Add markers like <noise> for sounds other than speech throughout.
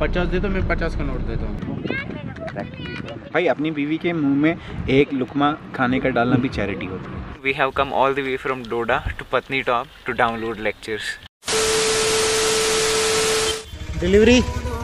पचास दे तो मैं पचास का नोट देता हूँ भाई अपनी बीवी के मुंह में एक लुकमा खाने का डालना भी चैरिटी होती है We have come all the way from Doda to Patni Top to download lectures. Delivery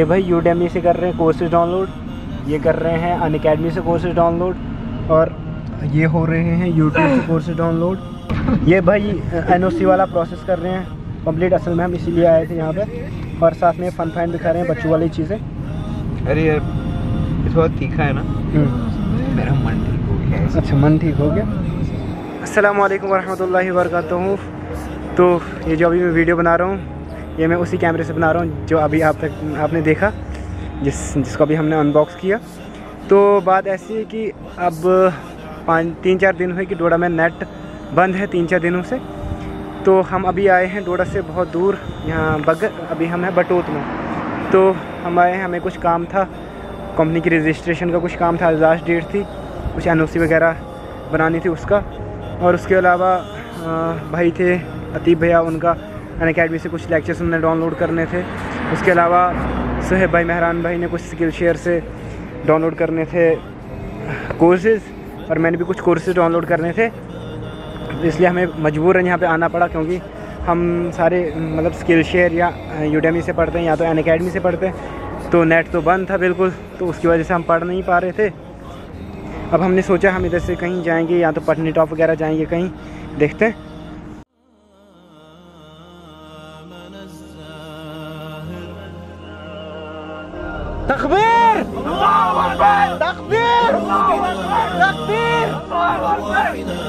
ये भाई यूडेमी से कर रहे हैं कोर्सेज डाउनलोड ये कर रहे हैं अन अकेडमी से कोर्सेज डाउनलोड और ये हो रहे हैं यूट्यूब से कोर्सेज डाउनलोड ये भाई एनओसी वाला प्रोसेस कर रहे हैं। कंप्लीट असल में हम इसीलिए आए थे यहाँ पे और साथ में फन फाइन दिखा रहे हैं बच्चों वाली चीज़ें। अरे यार ये थोड़ा तीखा है ना? मेरा मन ठीक हो गया। अच्छा मन ठीक हो गया। वालेकुम वरहमतुल्लाहि वबरकातुहू तो ये जो अभी मैं वीडियो बना रहा हूँ ये मैं उसी कैमरे से बना रहा हूँ, जो अभी आप तक आपने देखा, जिस, जिसको अभी हमने अनबॉक्स किया। तो बात ऐसी है कि अब पाँच, तीन चार दिन हुए कि डोडा में नेट बंद है, तीन चार दिनों से। तो हम अभी आए हैं डोडा से बहुत दूर, यहाँ बगर अभी हम हैं बटोत में। तो हम आए हैं, हमें कुछ काम था कंपनी की रजिस्ट्रेशन का कुछ काम था लास्ट डेट थी, कुछ एनओसी वगैरह बनानी थी उसका। और उसके अलावा भाई थे, अतीब भैया, उनका अन अकेडमी से कुछ लेक्चर्स उन्होंने डाउनलोड करने थे। उसके अलावा सुहेब भाई, मेहरान भाई ने कुछ स्किल शेयर से डाउनलोड करने थे कोर्सेज़ और मैंने भी कुछ कोर्सेज डाउनलोड करने थे। इसलिए हमें मजबूरन यहाँ पे आना पड़ा क्योंकि हम सारे मतलब स्किल शेयर या यूडेमी से पढ़ते हैं या तो अन अकेडमी से पढ़ते हैं। तो नेट तो बंद था बिल्कुल तो उसकी वजह से हम पढ़ नहीं पा रहे थे। अब हमने सोचा हम इधर से कहीं जाएँगे या तो पटनी टॉप वगैरह जाएँगे कहीं, देखते हैं।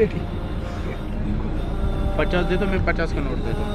कितना पचास दे तो मैं पचास का नोट देता हूँ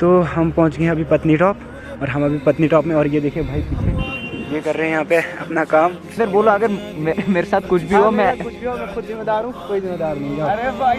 तो हम पहुंच गए हैं अभी पत्नी टॉप और हम अभी पत्नी टॉप में और ये देखिए भाई पीछे ये कर रहे हैं यहाँ पे अपना काम सर बोलो अगर मे, मेरे साथ कुछ भी हो मैं कुछ भी हो मैं खुद जिम्मेदार हूँ कोई जिम्मेदार नहीं अरे भाई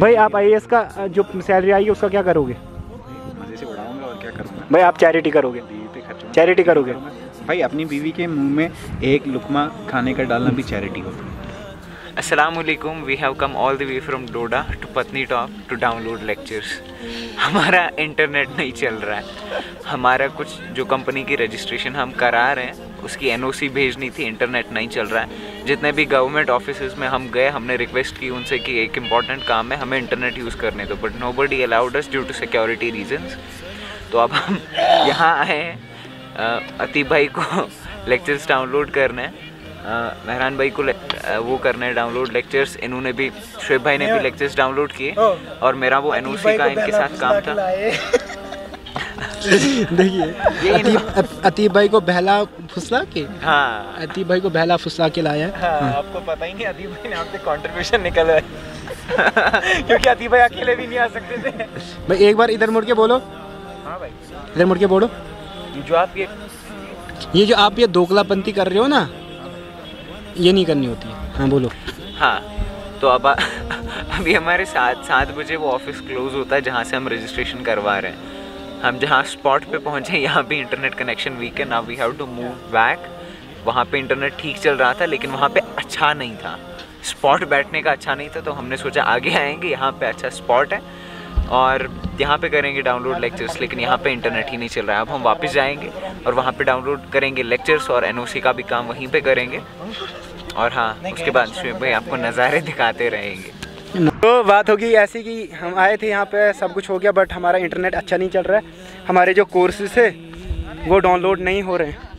भाई, आप आई का जो सैलरी आई है, उसका क्या करोगे? मज़े से और क्या करूँगा भाई, आप चैरिटी करोगे? चैरिटी करोगे? भाई, अपनी बीवी के मुँह में एक लुकमा खाने का डालना भी चैरिटी होता है। Assalamualaikum. We have come all the way from Doda to Patnitop to download lectures हमारा इंटरनेट नहीं चल रहा है। हमारा कुछ जो कंपनी की रजिस्ट्रेशन हम करा रहे हैं, उसकी एनओसी भेजनी थी इंटरनेट नहीं चल रहा है। जितने भी गवर्नमेंट ऑफ़िस में हम गए, हमने रिक्वेस्ट की उनसे कि एक इंपॉर्टेंट काम है, हमें इंटरनेट यूज़ करने दो। But nobody allowed us due to security reasons तो अब हम यहाँ आए हैं। अतीब भाई को <laughs> लेक्चर्स डाउनलोड करने हैं। मेहरान भाई को वो करने हैं डाउनलोड लेक्चर्स इन्होंने भी शुएब भाई ने भी लेक्चर्स डाउनलोड किए और मेरा वो एन का इनके साथ काम था। <laughs> देखिए अतीब अतीब भाई को बहला फुसला के? हाँ। अतीब भाई को बहला फुसला के लाया। है हाँ, आपको पता ही नहीं अदीब भाई ने आपसे कंट्रीब्यूशन निकल है। <laughs> क्योंकि अदीब भाई अकेले भी नहीं आ सकते थे। भाई एक बार इधर मुड़ के बोलो। हाँ भाई। इधर मुड़ के बोलो। जो आप ये ये जो आप ये दोगलापंती कर रहे हो ना ये नहीं करनी होती। है हाँ बोलो। हाँ तो अब <laughs> अभी हमारे सात सात बजे वो ऑफ़िस क्लोज होता है जहाँ से हम रजिस्ट्रेशन करवा रहे हैं। हम जहाँ स्पॉट पे पहुँचे यहाँ भी इंटरनेट कनेक्शन वीक है। Now we have to move back वहाँ पे इंटरनेट ठीक चल रहा था, लेकिन वहाँ पे अच्छा नहीं था। स्पॉट बैठने का अच्छा नहीं था तो हमने सोचा आगे आएँगे, यहाँ पे अच्छा स्पॉट है। और यहाँ पे करेंगे डाउनलोड लेक्चर्स लेकिन यहाँ पे इंटरनेट ही नहीं चल रहा है। अब हम वापस जाएँगे और वहाँ पे डाउनलोड करेंगे लेक्चर्स और एनओसी का भी काम वहीं पे करेंगे। और हाँ उसके बाद भाई आपको नज़ारे दिखाते रहेंगे। तो बात होगी ऐसी कि हम आए थे यहाँ पे, सब कुछ हो गया बट हमारा इंटरनेट अच्छा नहीं चल रहा है। हमारे जो कोर्सेज है, वो डाउनलोड नहीं हो रहे हैं।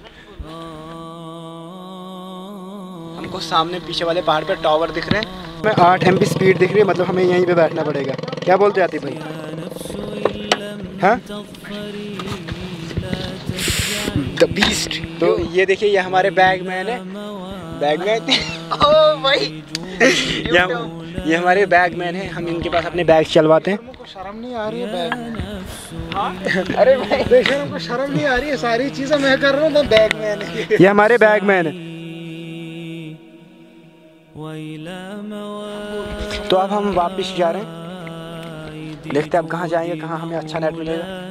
हमको सामने पीछे वाले पहाड़ पे टावर दिख रहे हैं। हमें आठ एम स्पीड दिख रही है मतलब हमें यहीं पे बैठना पड़ेगा। क्या बोलते आती भाई? हाँ? द बीस्ट तो ये देखिए ये हमारे बैग मैन है। बैग मैन <laughs> ओ भाई! <laughs> ये ये हमारे बैग मैन है। हम इनके पास अपने बैग चलवाते हैं। शर्म नहीं आ रही है बैग अरे भाई! शर्म नहीं आ रही है सारी चीज़ें मैं कर रहा हूँ तो बैग मैन है। ये हमारे बैग मैन है। तो अब हम वापस जा रहे हैं देखते हैं अब कहाँ जाएंगे कहाँ हमें अच्छा नेट मिलेगा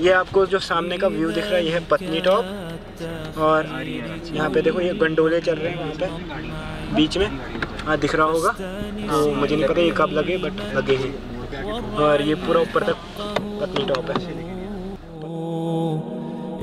ये आपको जो सामने का व्यू दिख रहा है ये है पत्नी टॉप और यहाँ पे देखो ये गंडोले चल रहे हैं वहाँ पे बीच में हाँ दिख रहा होगा तो मुझे नहीं पता ये कब लगे बट लगे हैं और ये पूरा ऊपर तक पत्नी टॉप है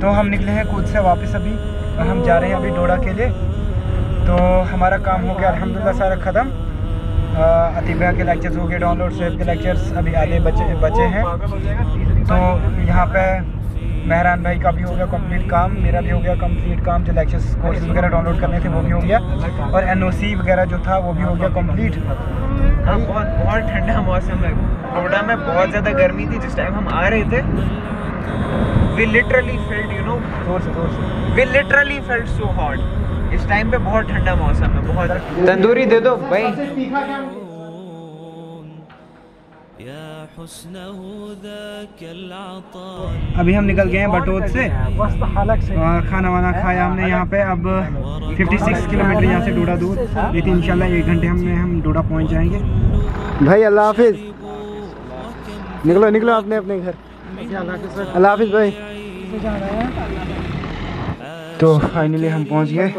तो हम निकले हैं खुद से वापस अभी और हम जा रहे हैं अभी डोडा के लिए तो हमारा काम हो गया अल्हम्दुलिल्लाह सारा ख़त्म अतीबा के लेक्चर्स हो गए डाउनलोड शेब के लेक्चर्स अभी आधे बचे बचे हैं तो यहाँ पे मेहरान भाई का भी हो गया कंप्लीट काम मेरा भी हो गया कंप्लीट काम जो लेक्चर्स कोर्सेज वगैरह डाउनलोड करने थे वो भी हो गया। और एनओसी वगैरह जो था वो भी हो गया कंप्लीट हाँ बहुत बहुत ठंडा मौसम है। डोडा में बहुत ज़्यादा गर्मी थी जिस टाइम हम आ रहे थे। We literally felt you know ज़ोर से ज़ोर से। We literally felt so hot इस टाइम पे बहुत ठंडा मौसम है बहुत। तंदूरी दे दो भाई। अभी हम निकल गए हैं बटोत से। खाना वाना खाया हमने यहाँ पे। अब 56 किलोमीटर यहाँ से डोडा दूर। लेकिन तो इंशाल्लाह एक घंटे हम हम डोडा पहुँच जाएँगे। भाई अल्लाह हाफिज। निकलो निकलो अपने अपने घर। अल्लाह हाफिज भाई। तो फाइनली हम पहुँच गए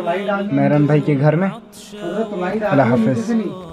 मैरन भाई के घर में। अल्लाह हाफिज़।